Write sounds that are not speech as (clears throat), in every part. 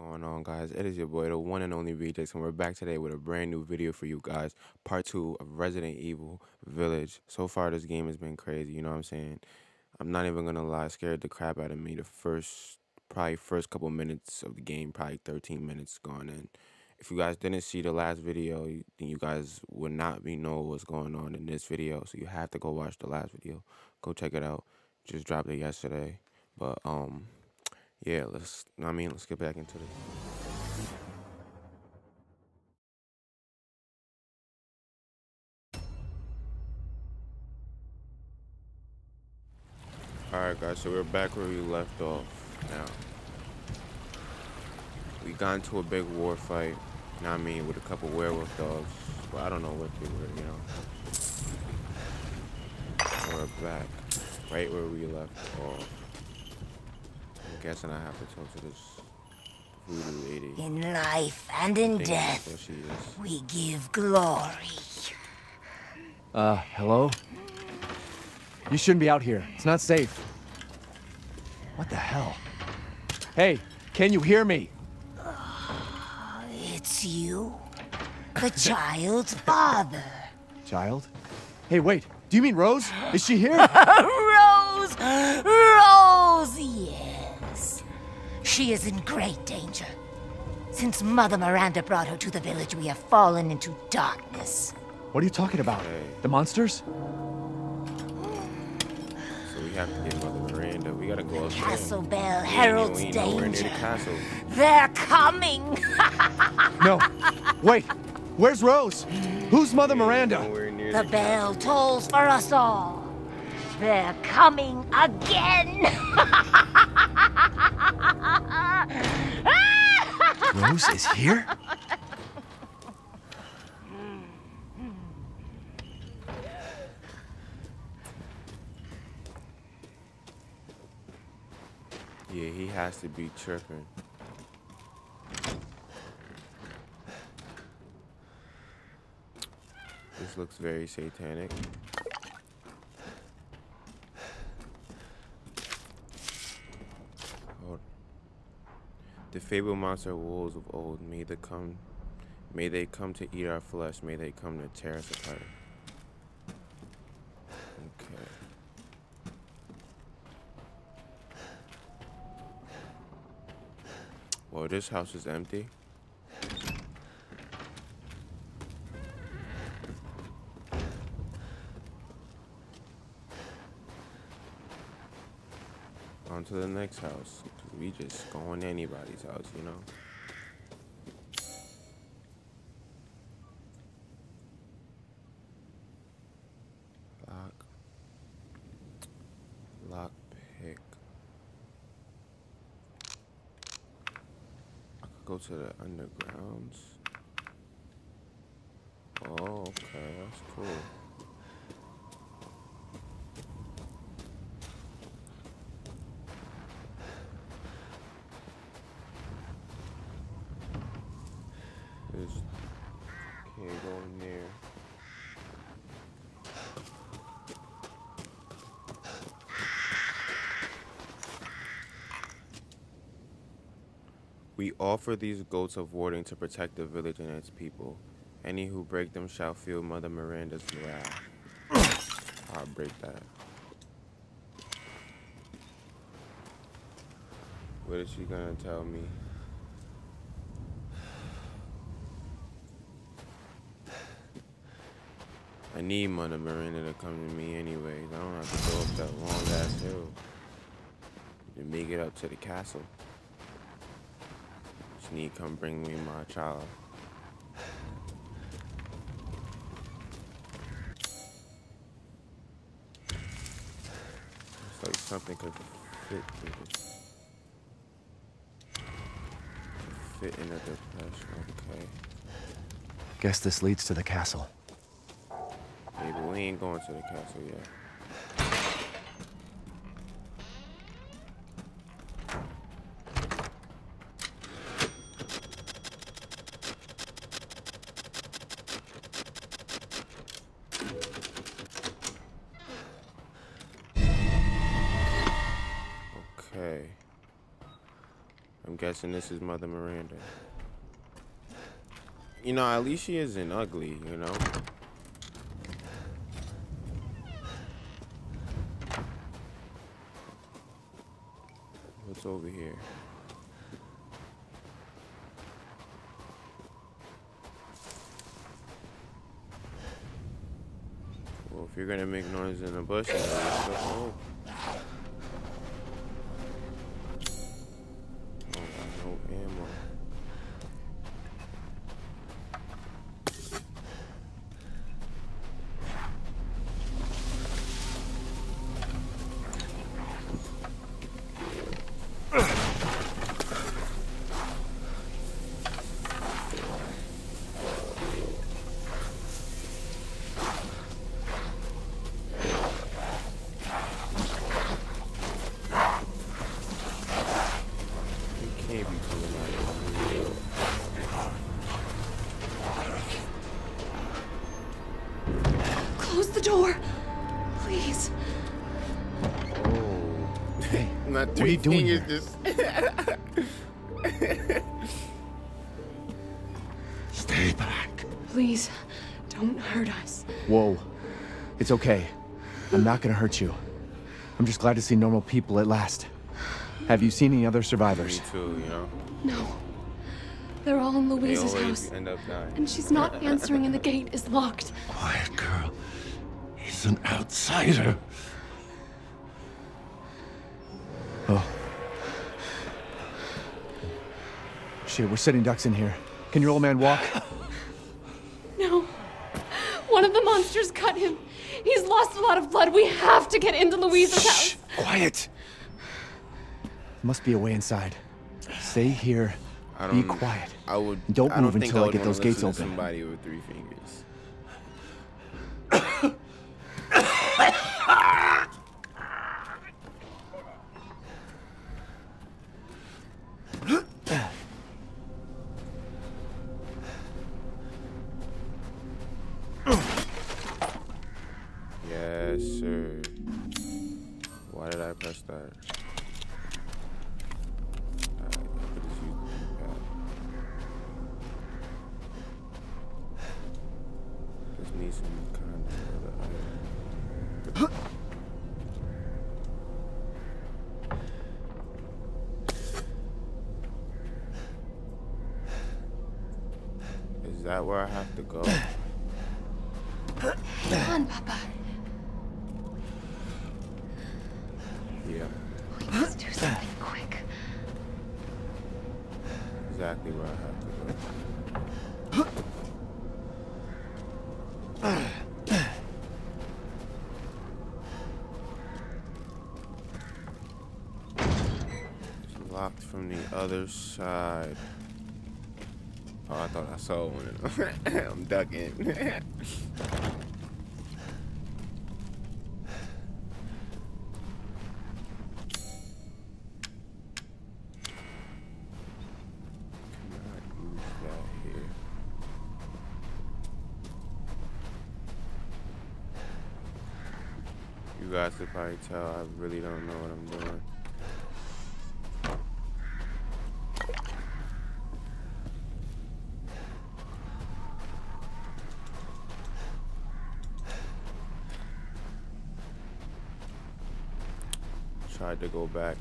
going on guys? It is your boy the one and only VJX and we're back today with a brand new video for you guys part two of Resident Evil Village. So far this game has been crazy you know what I'm saying? I'm not even gonna lie scared the crap out of me the first probably first couple minutes of the game probably 13 minutes gone in. If you guys didn't see the last video then you guys would not be know what's going on in this video so you have to go watch the last video. Go check it out. Just dropped it yesterday but um yeah, let's. I mean, let's get back into this. Alright guys, so we're back where we left off now. We got into a big war fight, you I mean, with a couple werewolf dogs. Well, I don't know what they were, you know. We're back, right where we left off guessing I have to talk to this voodoo lady. In life and in death, we give glory. Uh, hello? You shouldn't be out here. It's not safe. What the hell? Hey, can you hear me? Uh, it's you? The child's (laughs) father. Child? Hey, wait. Do you mean Rose? Is she here? (laughs) Rose! Rose, yeah. She is in great danger. Since Mother Miranda brought her to the village, we have fallen into darkness. What are you talking about? Hey. The monsters? So we have to get Mother Miranda. We gotta go the Castle Bell heralds danger. The castle. They're coming! (laughs) no. Wait. Where's Rose? Who's Mother Miranda? The, the bell tolls for us all. They're coming again! (laughs) Rose is here? Yeah, he has to be tripping. This looks very satanic. The fabled monster wolves of old, may they come, may they come to eat our flesh, may they come to tear us apart. Okay. Well, this house is empty. On to the next house we just going anybody's house, you know? Lock. Lock pick. I could go to the undergrounds. Oh, okay, that's cool. We offer these goats of warding to protect the village and its people. Any who break them shall feel Mother Miranda's wrath. (coughs) I'll break that. What is she gonna tell me? (sighs) I need Mother Miranda to come to me anyways. I don't have to go up that long ass hill to make it up to the castle need come bring me my child. It's like something could fit Fit in a depression, okay. Guess this leads to the castle. Maybe we ain't going to the castle yet. Guessing this is Mother Miranda. You know, at least she isn't ugly, you know? What's over here? Well, if you're gonna make noise in the bush, let's the door. Please. Oh. Hey, Not what are you doing here? just Stay back. Please. Don't hurt us. Whoa. It's okay. I'm not gonna hurt you. I'm just glad to see normal people at last. Have you seen any other me survivors? too, you know. No. They're all in Louisa's house. end up dying. And she's not answering and the gate is locked. Quiet girl. He's an outsider. Oh. Shit, we're sitting ducks in here. Can your old man walk? No. One of the monsters cut him. He's lost a lot of blood. We have to get into Louisa's Shh! house. Quiet! Must be a way inside. Stay here. I Be don't- quiet. I would. Don't I move think until I would get those gates open. Somebody with three fingers. Yes, sir. Why did I press that? Need some kind of. Is that where I have to go? Come on, Papa. Other side. Oh, I thought I saw one. (laughs) I'm ducking. You guys could probably tell I really don't know what I'm doing. Tried to go back.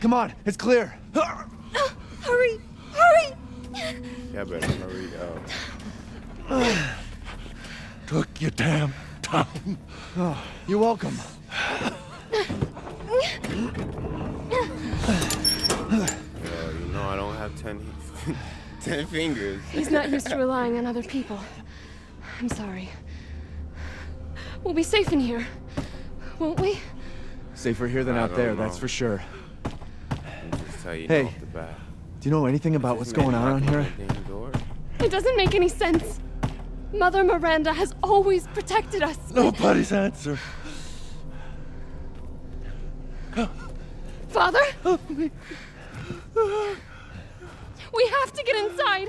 Come on, it's clear. Hurry! Hurry! Yeah, better hurry up. Took your damn time. You're welcome. Yo, you know I don't have ten, (laughs) ten fingers. He's not used to (laughs) relying on other people. I'm sorry. We'll be safe in here, won't we? Safer here than I out there, don't that's for sure. Just tell you Hey. off the bat. Do you know anything about what's going on around here? It doesn't make any sense. Mother Miranda has always protected us. Nobody's answer. Father? We have to get inside.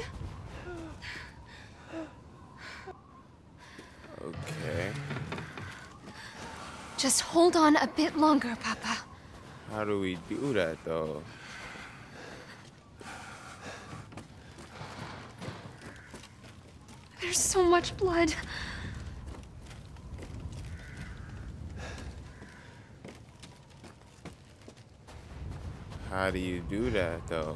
Okay. Just hold on a bit longer, Papa. How do we do that, though? There's so much blood. How do you do that, though?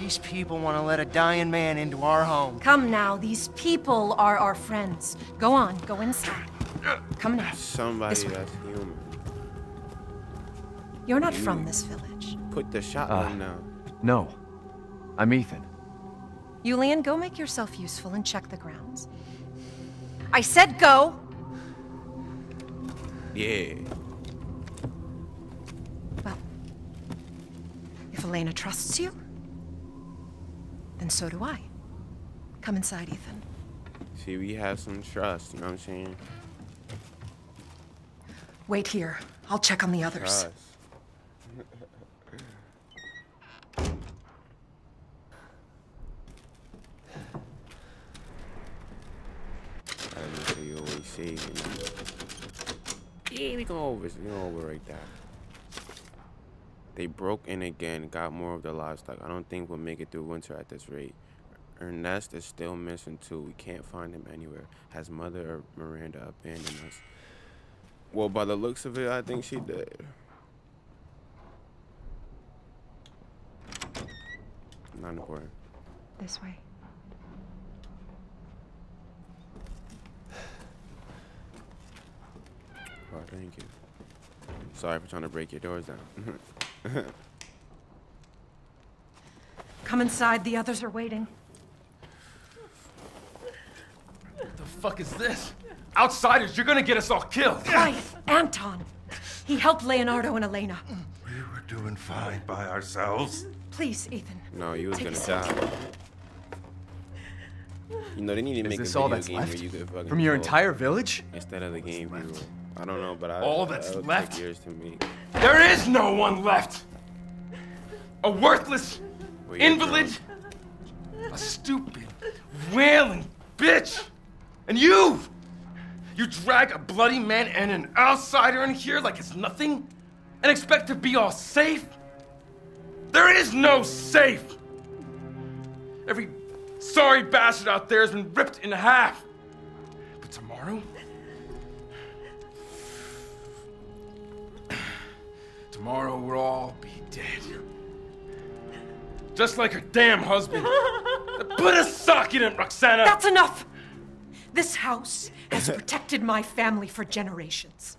These people want to let a dying man into our home. Come now, these people are our friends. Go on, go inside. Come now. Somebody This way. that's human. You're not from this village. Put the shotgun ah. down. No. I'm Ethan. Yulian, go make yourself useful and check the grounds. I said go! Yeah. Well, if Elena trusts you, then so do I. Come inside, Ethan. See, we have some trust. You know what I'm saying? Wait here. I'll check on the others. Trust. (laughs) That's what you say. you know. Yeah, we go over, we go over right there. They broke in again, got more of the livestock. I don't think we'll make it through winter at this rate. Ernest is still missing too. We can't find him anywhere. Has Mother or Miranda abandoned us? Well, by the looks of it, I think she did. Not important. This way. (sighs) Oh, thank you. Sorry for trying to break your doors down. (laughs) Come inside, the others are waiting. What The fuck is this? Outsiders, you're gonna get us all killed. Quiet! Anton! He helped Leonardo and Elena. We were doing fine by ourselves. Please, Ethan. no, you was gonna die. You know they need to Is make this a all that's game left? you From your entire village? instead of the game view. I don't know, but I All that's that would left? Years to make. There is no one left. A worthless invalid, a stupid, wailing bitch, and you. You drag a bloody man and an outsider in here like it's nothing, and expect to be all safe. There is no safe. Every sorry bastard out there has been ripped in half. But tomorrow. Tomorrow we'll all be dead. Just like her damn husband. (laughs) Put a sock in it, Roxana! That's enough! This house has protected my family for generations.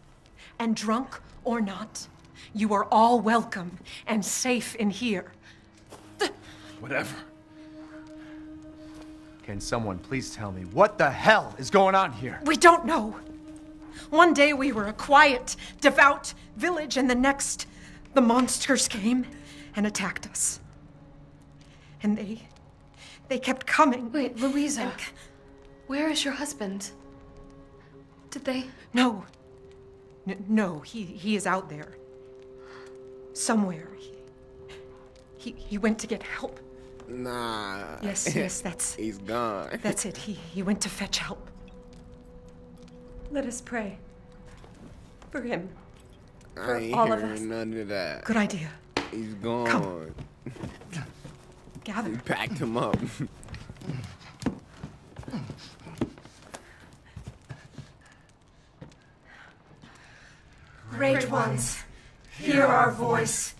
And drunk or not, you are all welcome and safe in here. Whatever. Can someone please tell me what the hell is going on here? We don't know. One day we were a quiet, devout village, and the next, the monsters came and attacked us. And they. they kept coming. Wait, Louisa. Where is your husband? Did they? No. N- no, he, he is out there. Somewhere. He, he, he went to get help. Nah. Yes, (laughs) yes, that's He's gone. that's it. He, he went to fetch help. Let us pray. For him. I ain't all of hearing us. none of that. Good idea. He's gone. Come. Gather. Packed him up. Great ones, hear our voice.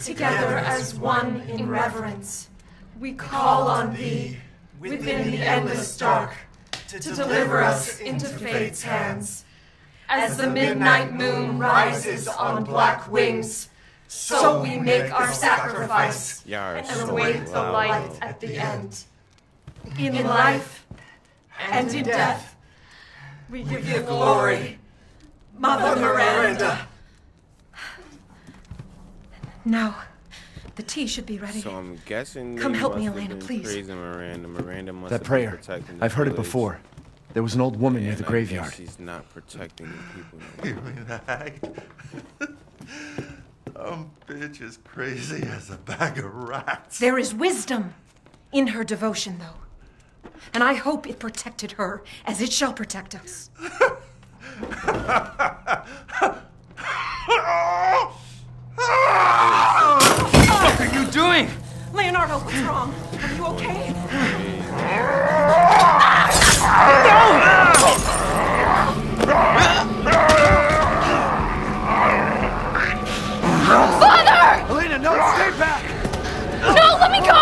Together as one in reverence, we call on thee within the endless dark to deliver us into fate's hands. As the midnight moon rises on black wings, so we make our sacrifice and await the light at the end. In life and in death, we give you glory, Mother Miranda. Now, the tea should be ready. So I'm guessing. Come help me, must have Elena, been please. Miranda. Miranda must That have been prayer. protecting the I've heard it before. There was an old woman near the I graveyard. She's not protecting the people. no (laughs) You more. mean that? Dumb bitch is crazy as a bag of rats. There is wisdom in her devotion, though. And I hope it protected her as it shall protect us. What are you doing? Leonardo, what's wrong? Are you okay? Elena, no, stay back! No, let me go!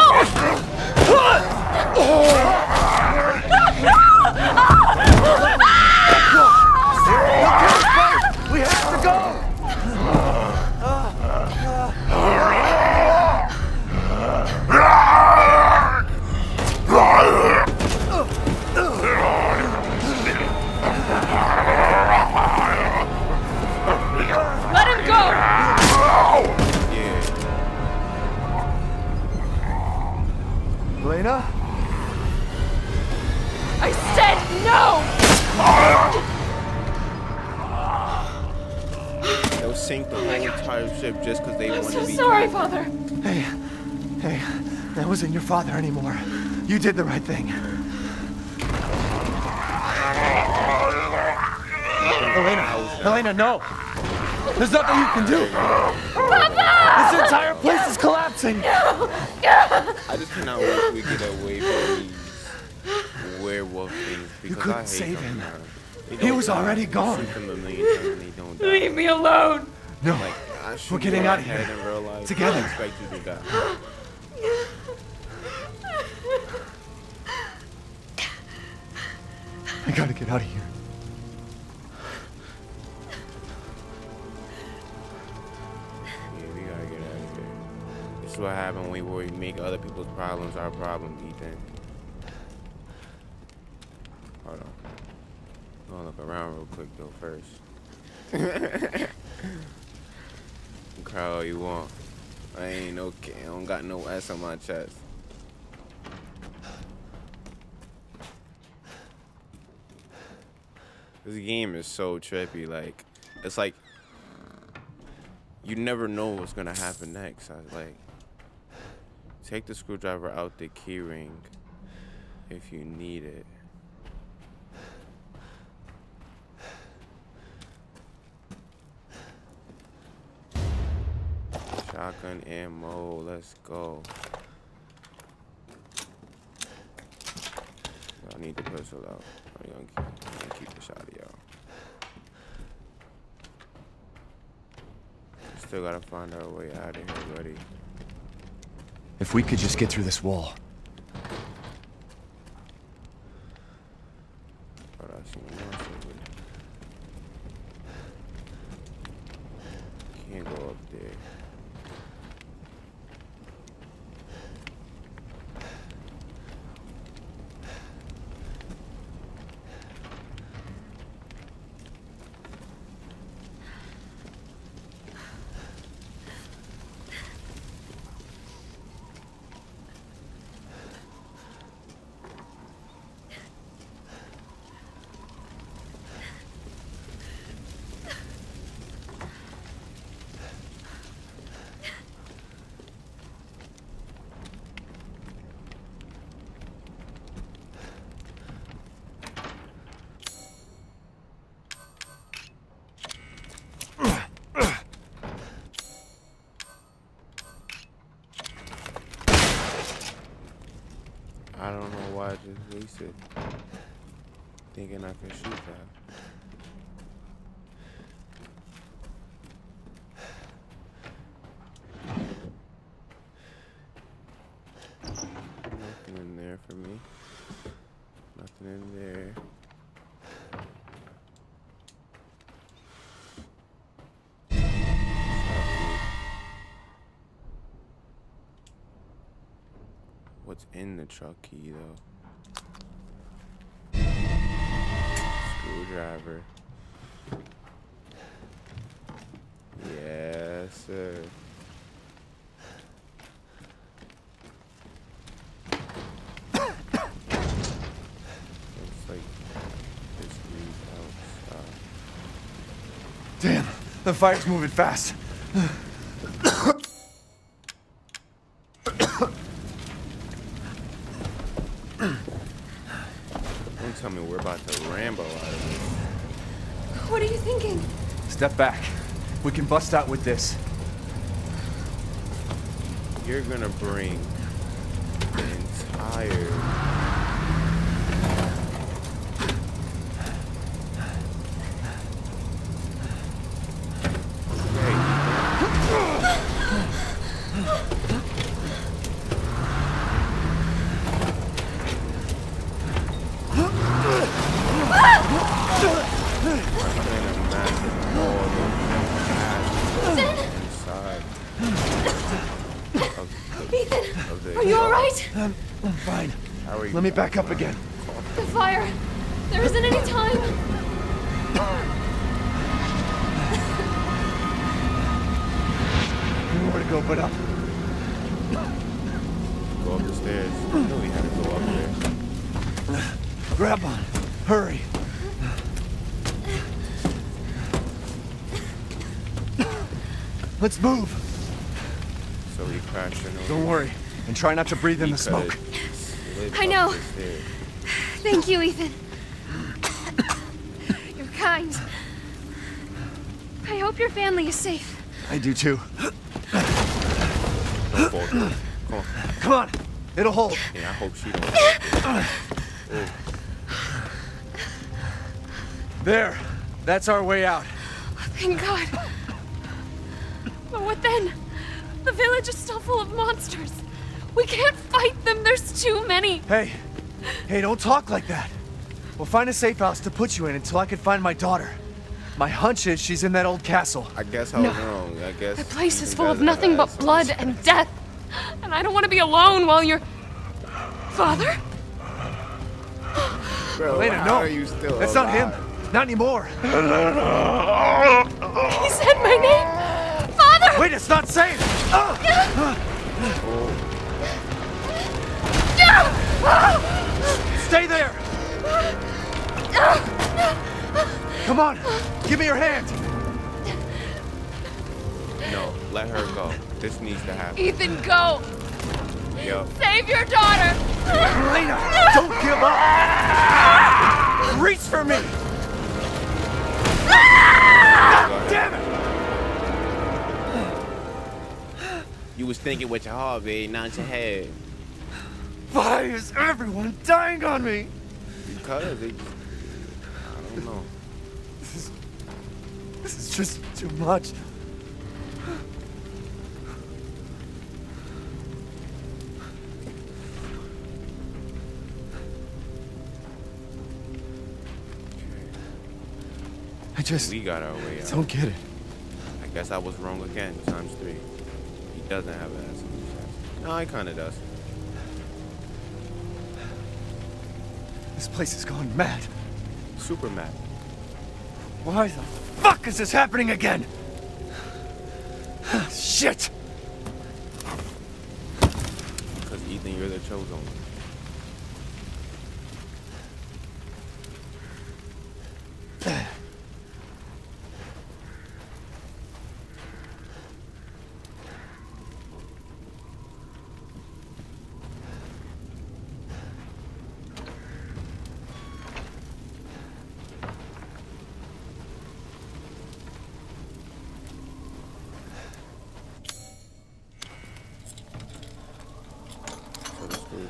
Entire ship just because they I'm want so to be. sorry, Father. Hey, hey, that wasn't your father anymore. You did the right thing. Elena, Elena, no! There's nothing you can do! Papa! This entire place is collapsing! I just cannot wait till we get away from these werewolf things because couldn't I hate save them, him. man. They He don't was die. already gone. shoot them a million times and they don't die. Leave me alone. No, Like, I shoot We're getting out of here. in real life. Together. I expect you to die. I gotta get out of here. Yeah, we gotta get out of here. This is what happens when we, make other people's problems our problems, Ethan. Hold on. I'm gonna look around real quick though first. (laughs) Cry all you want. I ain't okay. I don't got no S on my chest. This game is so trippy. Like, it's like you never know what's gonna happen next. I like take the screwdriver out the keyring if you need it. Shotgun ammo, let's go. I need the pistol out. I'm gonna keep, I'm gonna keep the shot, y'all. Still gotta find our way out of here, buddy. If we could just get through this wall. But I see monster over there. Can't go up there. I don't know why I wasted thinking I could shoot that. Nothing in there for me. Nothing in there. What's in the truck key though? driver. Yes, sir. Looks like this outside. Damn, the fire's moving fast. Step back. We can bust out with this. You're gonna bring the entire Hey, playing a massive ball of ass inside of the, Ethan, of the are you alright? I'm, I'm fine. How are you? Let me back up again. The fire. There isn't any time. (laughs) Nowhere to go but up. Go up the stairs. I knew we had to go up there. Grab on. Hurry. Let's move. So he crashed in Don't worry. And try not to breathe in the smoke. I know. Thank you, Ethan. You're kind. I hope your family is safe. I do too. Come on. Come on. It'll hold. Yeah, I hope she don't. There. That's our way out. Thank God. But what then? The village is still full of monsters. We can't fight them. There's too many. Hey. Hey, don't talk like that. We'll find a safe house to put you in until I can find my daughter. My hunch is she's in that old castle. I guess I was wrong. I guess. The place is full of nothing but blood some and death. And I don't want to be alone while you're. Father? Bro, Elena, how no. are you still That's not him. Not anymore. He said my name! Father! Wait, it's not safe. Ah! Stay there. Come on. Give me your hand. No, let her go. This needs to happen. Ethan, go! Yo, Save your daughter! Elena, don't give up. Reach for me. Damn it. you was thinking with your heart, babe, not your head. Why is everyone dying on me? Because they I don't know. This is just too much. I just We got our way out. don't get it. I guess I was wrong again, times three. He doesn't have an ass on his chest. No, he kinda does. This place has gone mad. Super mad. Why the fuck is this happening again? (sighs) Shit! Because Ethan, you're the chosen one.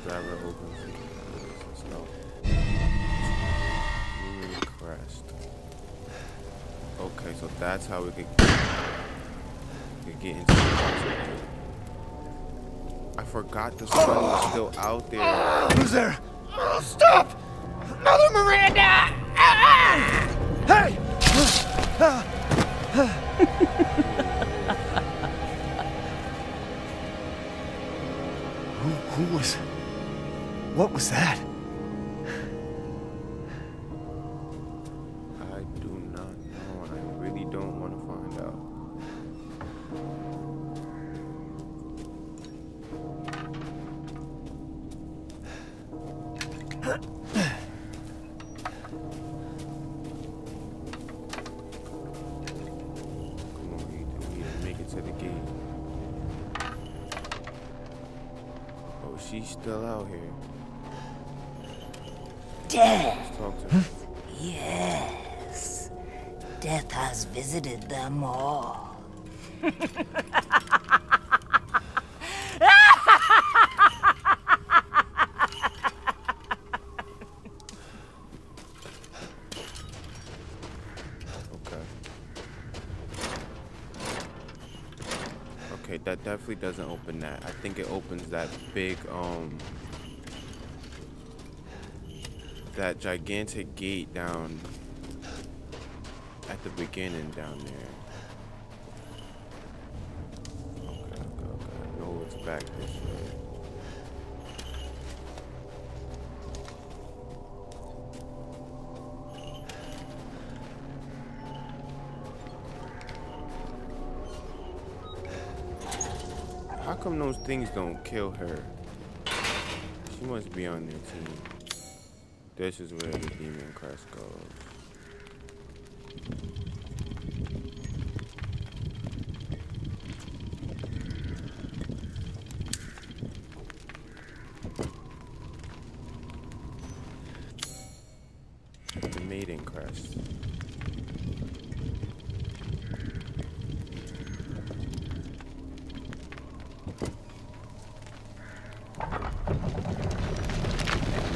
So Human crest. Okay, so that's how we we could get into the. I forgot the sun was still out there. Who's there? Oh, Stop! Mother Miranda! Ah, ah! Hey! What was that? Okay, that definitely doesn't open that. I think it opens that big, um, that gigantic gate down at the beginning down there. Those things don't kill her? She must be on their team. This is where the demon crest goes. The maiden crest.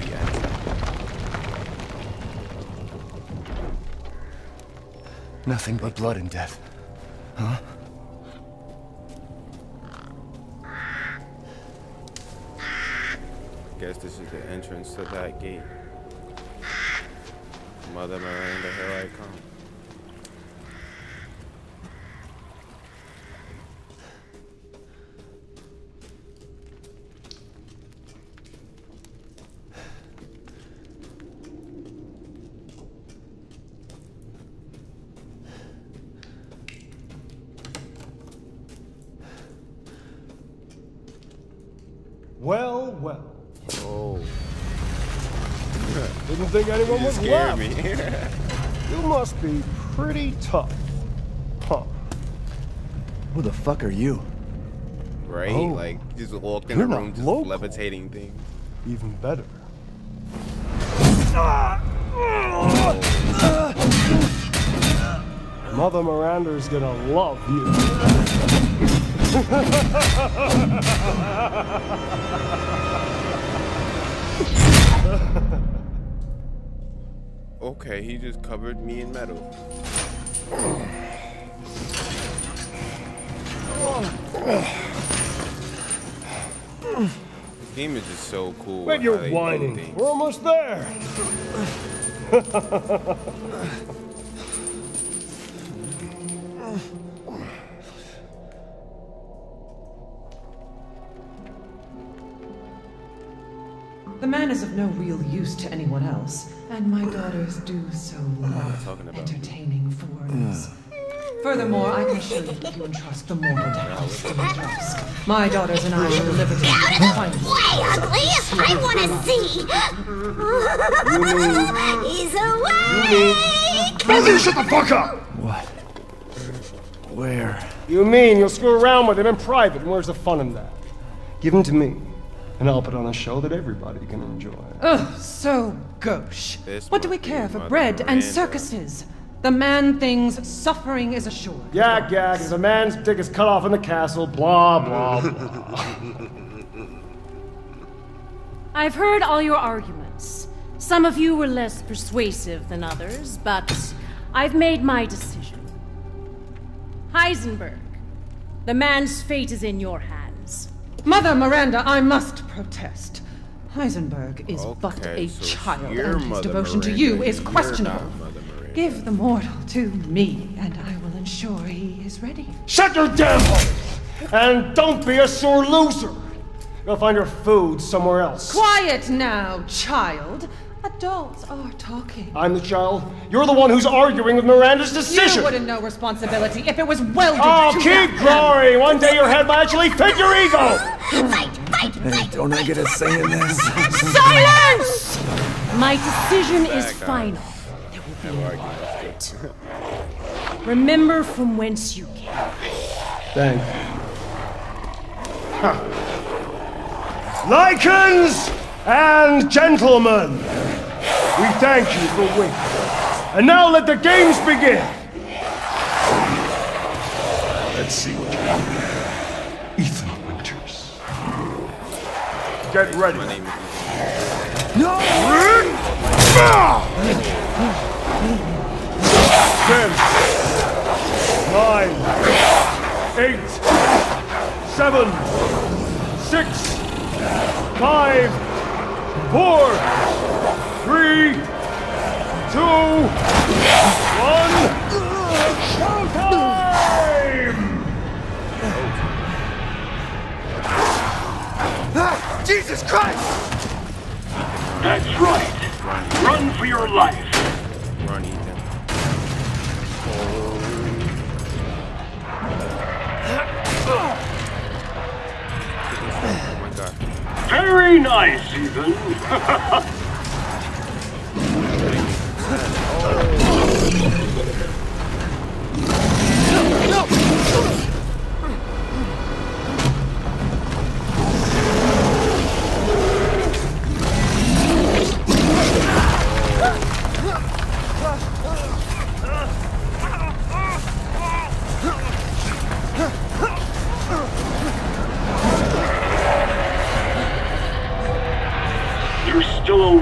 We enter. Nothing but blood and death. Huh? Guess this is the entrance to that gate. Mother Miranda, here I come. Well, well. Oh, Didn't think anyone you was scared left. me. (laughs) You must be pretty tough. Huh. Who the fuck are you? right? Oh. Like just walked in the room, just local. levitating things. Even better. Mother Miranda's gonna love you. (laughs) Okay, he just covered me in metal. This game is just so cool. Wait, you're whining. things. We're almost there. The man is of no real use to anyone else, and my daughters do so love talking about? entertaining foreigners. Furthermore, I can assure you that you entrust the mortal to house the trust. My daughters and I shall deliver to you the. Way ugly! I want to see! He's awake! Both of you shut the fuck up! What? Where? You mean you'll screw around with him in private, and where's the fun in that? Give him to me, and I'll put on a show that everybody can enjoy. Ugh, so gauche. This What do we care for Mother bread and Miranda. circuses? The man thinks suffering is assured. Yak yak, if a man's dick is cut off in the castle, blah blah blah. (laughs) I've heard all your arguments. Some of you were less persuasive than others, but I've made my decision. Heisenberg, the man's fate is in your hands. Mother Miranda, I must protest. Heisenberg is but a so child, and his Mother devotion to you is questionable. not Mother Miranda. Give the mortal to me, and I will ensure he is ready. Shut your damn hole! And don't be a sore loser! Go find your food somewhere else. Quiet now, child. Adults are talking. I'm the child. You're the one who's arguing with Miranda's decision. You wouldn't know responsibility if it was welded Oh, to keep that growing! One day your head might actually fit your ego! Fight, fight, Hey, don't I get a say in this? Silence! My decision is Back, final. There will be Never no argue argument. Remember from whence you came. Thank you. Lycans and gentlemen, we thank you for waiting. And now let the games begin. Let's see what you got. Ethan Winters. Get ready. My name is Ten, nine, eight, seven, six, five, four, three, two, one. Showtime! Ah, Jesus Christ! That's right. Run for your life. Run, Ethan. Oh my god. Very nice, Ethan. (laughs)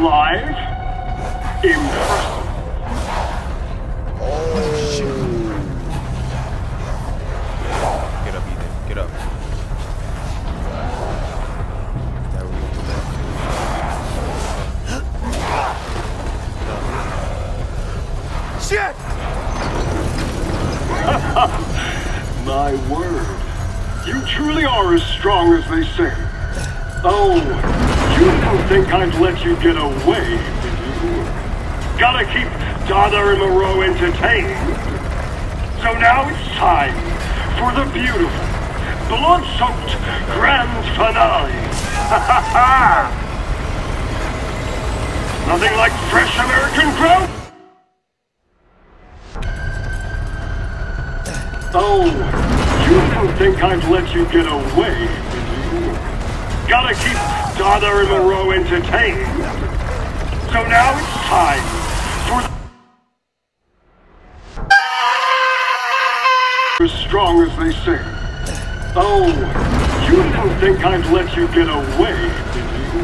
alive? Think I'd let you get away, did you?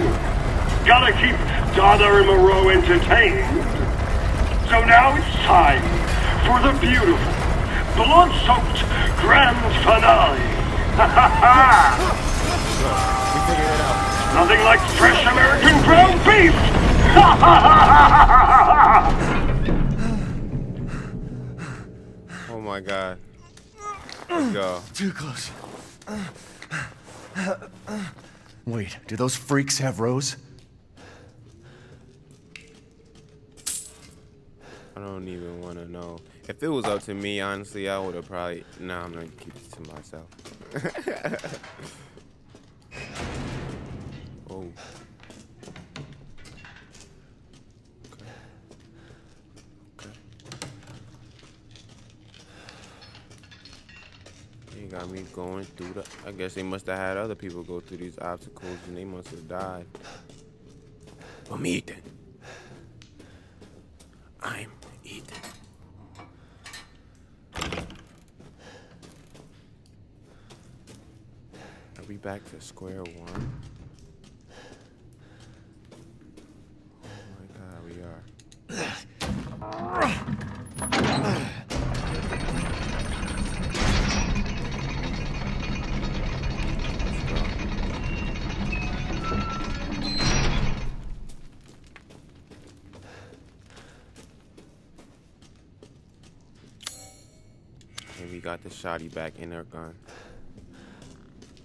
Gotta keep Dada and Moreau entertained. So now it's time for the beautiful, blood-soaked grand finale. We figured it out. Nothing like fresh American ground beef! (laughs) Oh my god. Let's go. Too close. Wait, do those freaks have Rose? I don't even want to know. If it was up to me, honestly, I would have probably. Nah, I'm gonna keep it to myself. (laughs) oh. Okay. Okay. They got me going through the. I guess they must have had other people go through these obstacles and they must have died. I'm Ethan. I'm Ethan. Are we back to square one? Oh my god, we are. (laughs) got the shotty back in their gun.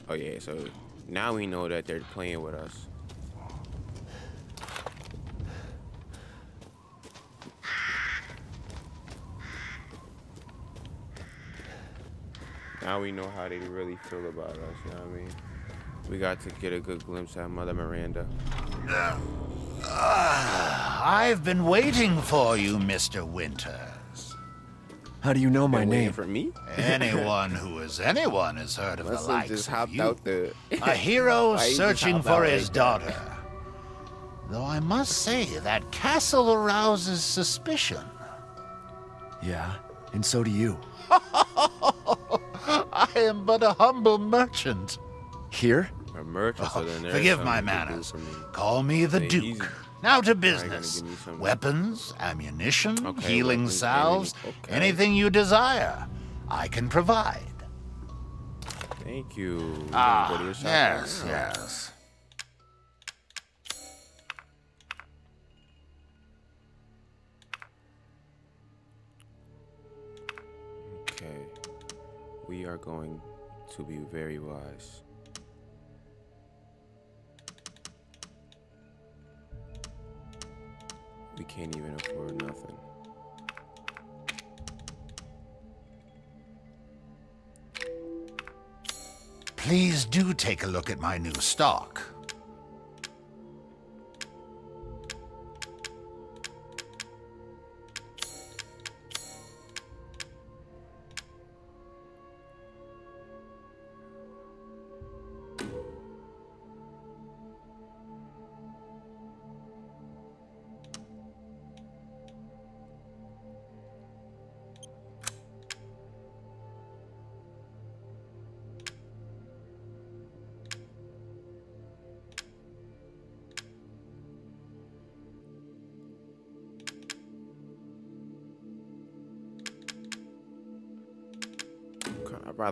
Oh yeah, so now we know that they're playing with us. Now we know how they really feel about us, you know what I mean? We got to get a good glimpse at Mother Miranda. I've been waiting for you, Mr. Winters. How do you know my name? for me? Anyone who is anyone has heard of the likes just of you. out the. A hero (laughs) Why he just searching for his like that? daughter. Though I must say, that castle arouses suspicion. Yeah, and so do you. (laughs) I am but a humble merchant. Here? A merchant, Oh, then forgive my you can do manners. me. Call me the Hey, Duke. Now to business. Weapons, ammunition, Okay, healing weapons, salves, okay. anything you desire, I can provide. Thank you. Ah, go to the shop yes, now? yes. Okay. We are going to be very wise. We can't even afford nothing. Please do take a look at my new stock.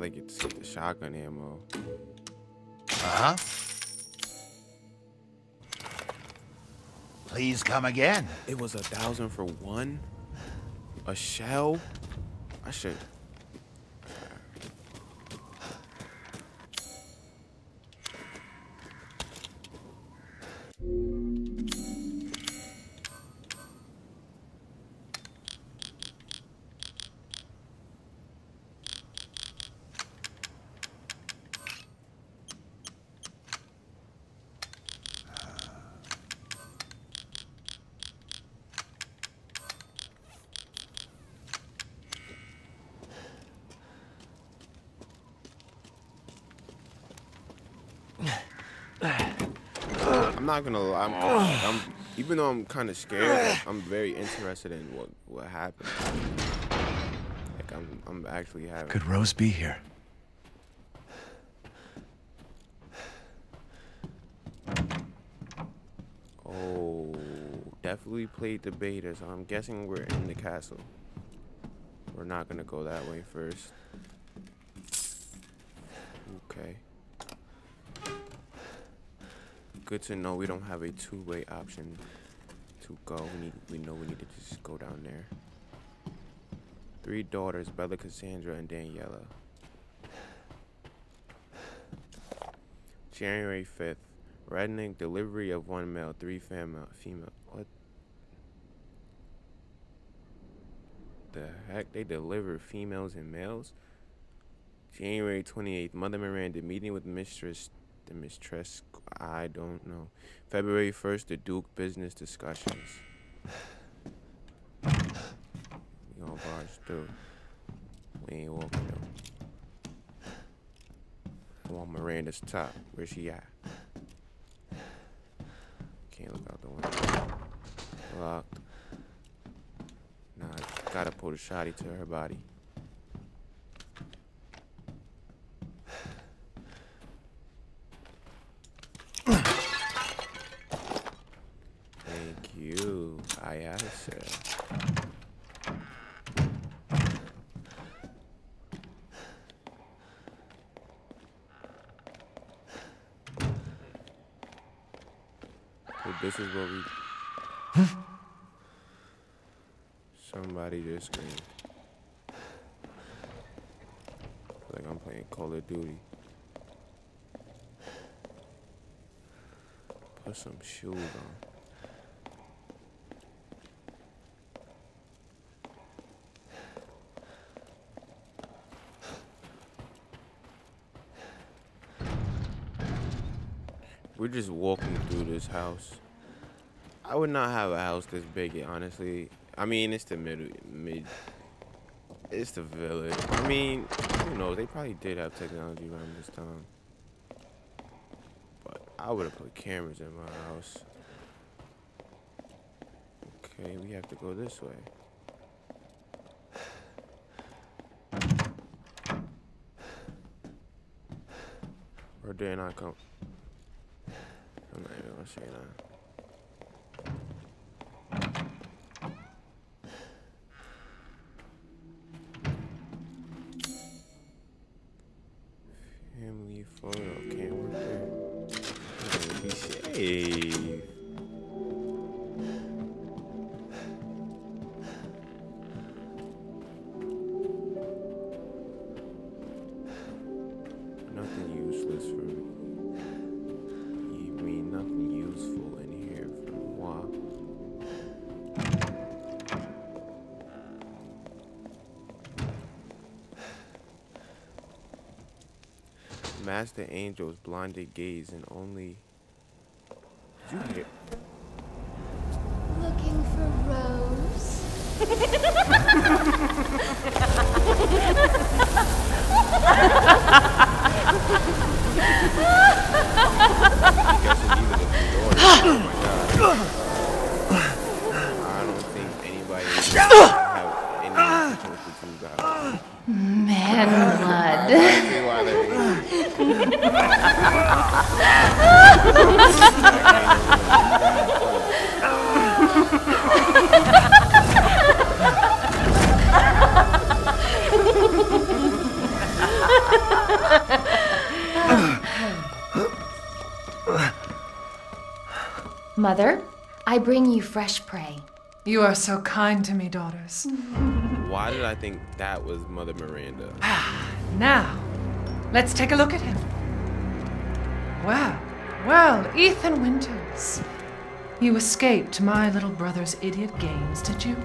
I'd get to the shotgun ammo. Uh huh. Please come again. It was a thousand for one? A shell? I should. I'm not gonna lie. I'm, I'm even though I'm kind of scared, I'm very interested in what what happened. Like I'm I'm actually having. Could Rose be here? Oh, definitely played the beta, so I'm guessing we're in the castle. We're not gonna go that way first. Okay. Good to know we don't have a two-way option to go. We need we know we need to just go down there. Three daughters, Bela, Cassandra, and Daniela. January 5th. Redneck delivery of one male, three female. Female. What? The heck? They deliver females and males? January 28th. Mother Miranda meeting with mistress. The mistress. I don't know. February 1st. The Duke business discussions. We gonna barge through. We ain't walking. I want Miranda's top. Where's she at? Can't look out the window. Locked. Nah, I gotta pull the shotty to her body. Thank you, This is what we. Somebody just screamed. Like I'm playing Call of Duty. Put some shoes on. Just walking through this house. I would not have a house this big, honestly. I mean, it's the middle, mid. It's the village. I mean, who knows? They probably did have technology around this time. But I would have put cameras in my house. Okay, we have to go this way. Where did I come? Not even Master Angel's blinded gaze and only. Did you hear? Bring you fresh prey. You are so kind to me, daughters. Why did I think that was Mother Miranda? Ah, now, let's take a look at him. Well, well, Ethan Winters. You escaped my little brother's idiot games, did you?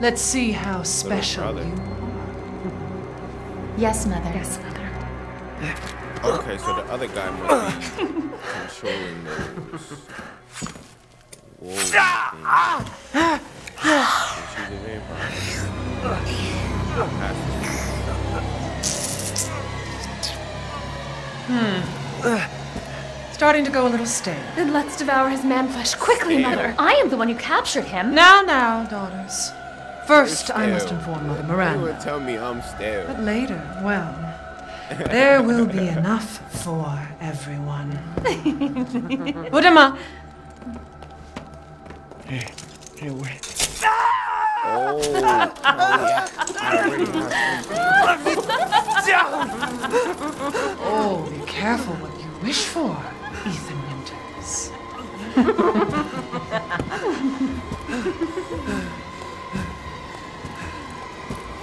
Let's see how special brother. are. Yes, Mother. Yes, Mother. Okay, so the other guy must be (laughs) controlling those. Whoa, she's a vampire. Starting to go a little stale. Then let's devour his man flesh quickly, Mother. I am the one who captured him. Now, now, daughters. First, I must inform Mother You Miranda. would tell me I'm stale. But later, well, there will be enough for everyone. (laughs) Udama, Oh, oh yeah. Oh, be careful what you wish for, Ethan Winters.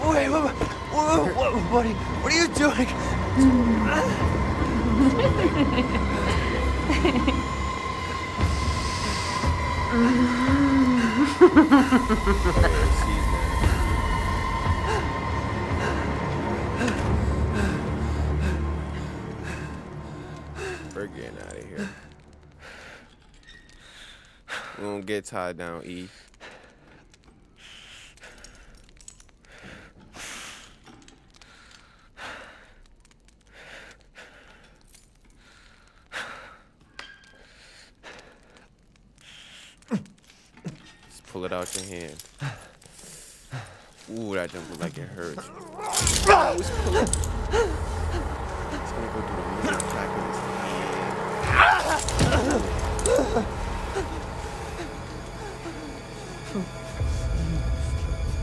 Wait, what, what, what, what, are, you, what are you doing? We're getting out of here. We won't get tied down, E. out your hand. Ooh, that jump look like it hurts. Oh, it's it. It's gonna go through the middle back of his hand.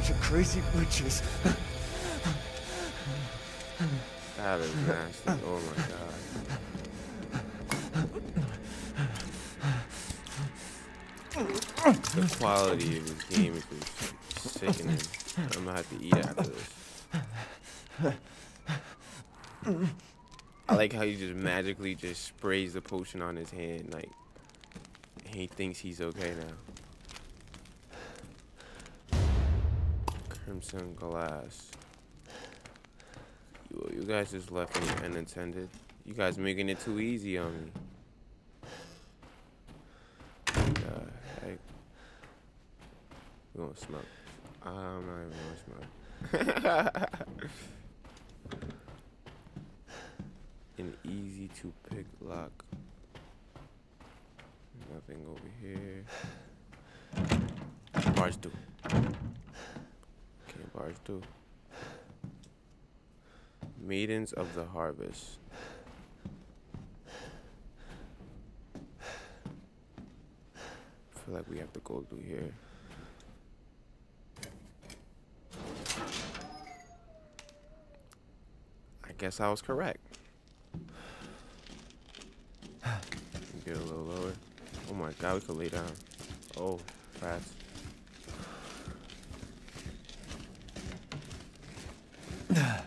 You crazy witches. That is nasty. Oh my god. The quality of this game is sickening. I'm gonna have to eat after this. I like how he just magically just sprays the potion on his hand, like he thinks he's okay now. Crimson glass. You, you guys just left me unintended. You guys making it too easy on me. God. Smoke. I'm not even gonna smoke. (laughs) An easy to pick lock. Nothing over here. Bars two. Okay, bars two. Maidens of the Harvest. I feel like we have to go through here. Guess I was correct. (sighs) Get a little lower. Oh my god, we could lay down. Oh, fast. (sighs)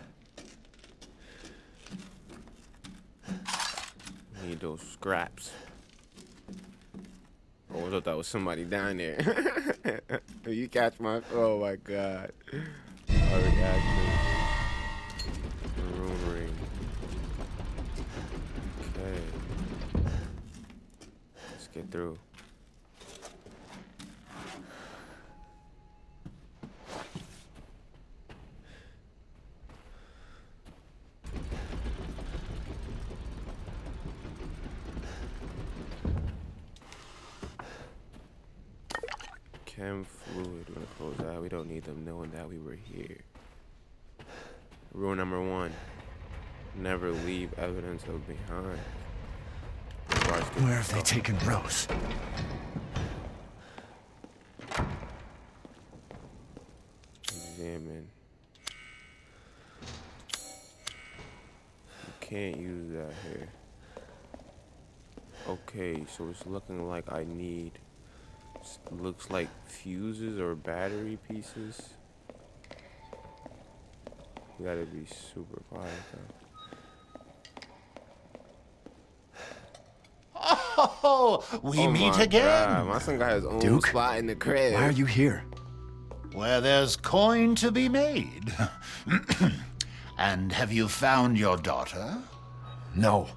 Need those scraps. Oh, I thought that was somebody down there. (laughs) you catch my. Oh my god. Our reaction. Room ring. Okay. Let's get through. Chem fluid when close out. We don't need them knowing that we were here. Rule number one. Never leave evidence of behind. Where have they taken Rose? Examine. You can't use that here. Okay, so it's looking like I need looks like fuses or battery pieces. You gotta be super quiet though. Oh, we Oh meet my again. God, my son got his own Duke, spot in the crib. why are you here? Where there's coin to be made. (clears throat) and have you found your daughter? No.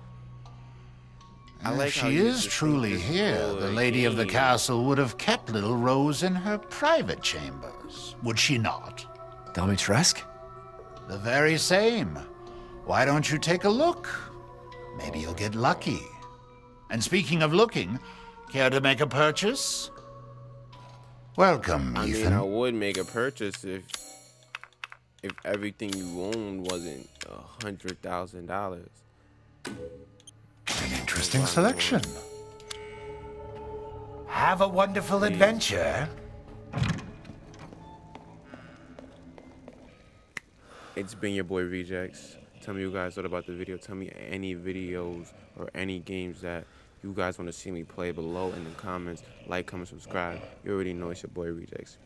I If like she is truly here, the lady of the castle would have kept little Rose in her private chambers, would she not? Dimitrescu? The very same. Why don't you take a look? Maybe you'll get lucky. And speaking of looking, care to make a purchase? Welcome, I Ethan. mean, I would make a purchase if if everything you owned wasn't a hundred thousand dollars. An interesting selection. Have a wonderful adventure. It's been your boy Rejects. Tell me you guys what about the video. Tell me any videos or any games that you guys want to see me play below in the comments. Like, comment, subscribe. You already know it's your boy Rejects.